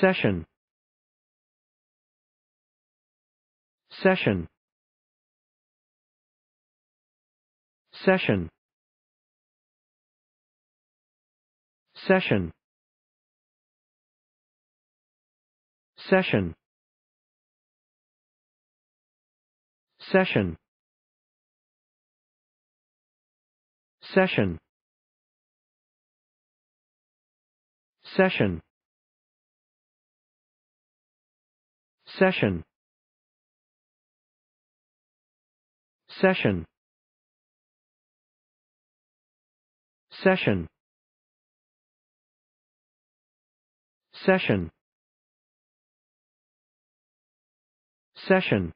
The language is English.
session. Session. Session. Session. Session. Session. Session. Session session. Session. Session. Session. Session